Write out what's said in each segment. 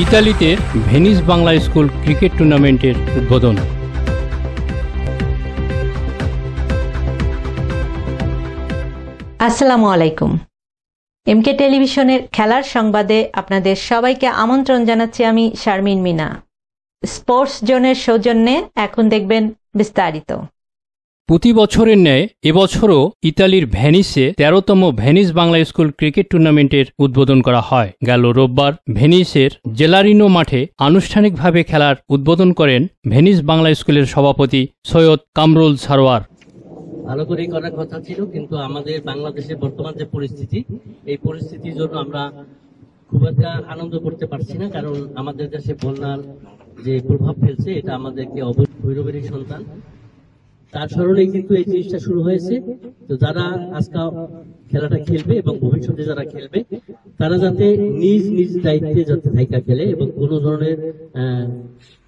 ইতালিতে Venice Bangla school cricket টুর্নামেন্টের উদ্বোধন। আসসালামু আলাইকুম। এমকে টেলিভিশনের খেলার সংবাদে আপনাদের সবাইকে আমন্ত্রণ জানাচ্ছি আমি শারমিন মিনা। স্পোর্টস জোনের সৌজন্যে এখন দেখবেন বিস্তারিত। প্রতি বছরের ন্যায় এবছরও ইতালির ভেনিসে তেরোতম ভেনিস বাংলা স্কুল ক্রিকেট টুর্নামেন্টের উদ্বোধন করা হয়। গেল রোববার ভেনিসের জেলারিনো মাঠে আনুষ্ঠানিকভাবে খেলার উদ্বোধন করেন ভেনিস বাংলা স্কুলের সভাপতি সৈয়দ কামরুল সারোয়ার। ভালো করেই করার কথা ছিল, কিন্তু আমাদের বাংলাদেশের বর্তমান যে পরিস্থিতি, এই পরিস্থিতির জন্য আমরা খুব একটা আনন্দ করতে পারছি না, কারণ আমাদের দেশে বন্যার যে প্রভাব ফেলছে, এটা আমাদেরকে অবৈরবেরই সন্তান। তার স্মরণেই কিন্তু এই জিনিসটা শুরু হয়েছে। তো যারা আজকে খেলাটা খেলবে এবং ভবিষ্যতে যারা খেলবে, তারা যাতে নিজ নিজ দায়িত্বে যাতে থাইকা খেলে এবং কোনো ধরনের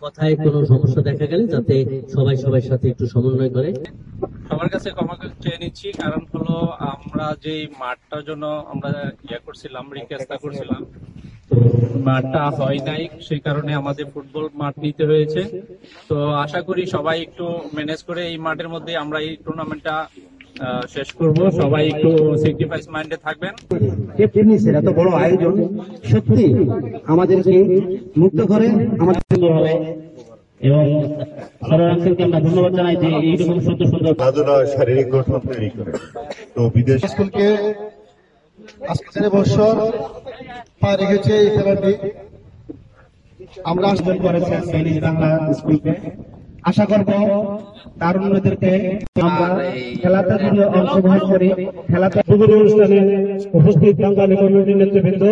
কথায় কোনো সমস্যা দেখা গেলে যাতে সবাই সবার সাথে একটু সমন্বয় করে। সবার কাছে ক্ষমা চেয়ে নিচ্ছি, কারণ হলো আমরা যে মাঠটার জন্য আমরা ইয়ে করছিলাম রিকোয়েস্টটা করছিলাম মাঠটা হয় নাই সেই কারণে আমাদের ফুটবল মাঠ নিতে হয়েছে। তো আশা করি সবাই একটু ম্যানেজ করে এই মাঠের মধ্যে আমরা এই টুর্নামেন্টটা শেষ করব। সবাই একটু সেক্রিফাইস মাইন্ডে থাকবেন। টেনিসের এত বড় আয়োজন। সত্যি আমাদেরকে মুক্ত করে আমাদের হবে এবং সরাসরি আমরা ধন্যবাদ জানাই যে এইরকম সুন্দর সুন্দর সাধনা শারীরিক গঠন তৈরি করে। তো বিদেশ স্কুলকে আজকে বছর পা রেখেছে এই খেলাটি আমরা আয়োজন করেছেন টেনিস বাংলা স্কুলকে আশা করব তারুণ্যদেরকে আমরা খেলাতে যদি অংশগ্রহণ করি, খেলাতে অনুষ্ঠানে উপস্থিত বাঙালি কমিটির নেতৃবৃন্দ।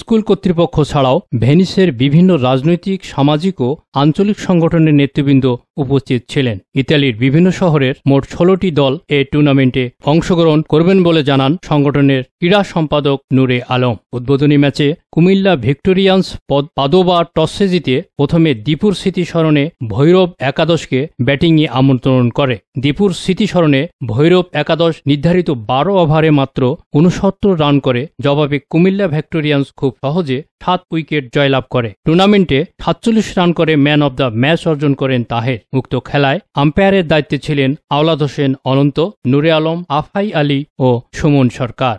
স্কুল কর্তৃপক্ষ ছাড়াও ভেনিসের বিভিন্ন রাজনৈতিক, সামাজিক ও আঞ্চলিক সংগঠনের নেতৃবৃন্দ উপস্থিত ছিলেন। ইতালির বিভিন্ন শহরের মোট ষোলোটি দল এ টুর্নামেন্টে অংশগ্রহণ করবেন বলে জানান সংগঠনের ক্রীড়া সম্পাদক নূরে আলম। উদ্বোধনী ম্যাচে কুমিল্লা ভিক্টোরিয়ান্স পদ পাদোবা টসে জিতে প্রথমে দীপুর স্মৃতিস্মরণে ভৈরব একাদশকে ব্যাটিংয়ে আমন্ত্রণ করে। দীপুর স্মৃতিস্মরণে ভৈরব একাদশ নির্ধারিত বারো ওভারে মাত্র উনসত্তর রান করে। জবাবে কুমিল্লা ভিক্টোরিয়ান্স খুব সহজে সাত উইকেট জয়লাভ করে। টুর্নামেন্টে সাতচল্লিশ রান করে ম্যান অব দ্য ম্যাচ অর্জন করেন তাহের। উক্ত খেলায় আম্পায়ারের দায়িত্বে ছিলেন আওলাদ হোসেন অনন্ত, নুরে আলম, আফাই আলী ও সুমন সরকার।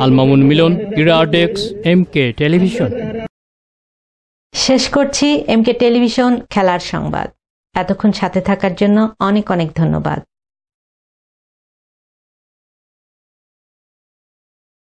আলমামুন মিলন, ক্রীড়া এম কে টেলিভিশন। শেষ করছি এমকে টেলিভিশন খেলার সংবাদ। এতক্ষণ সাথে থাকার জন্য অনেক অনেক ধন্যবাদ।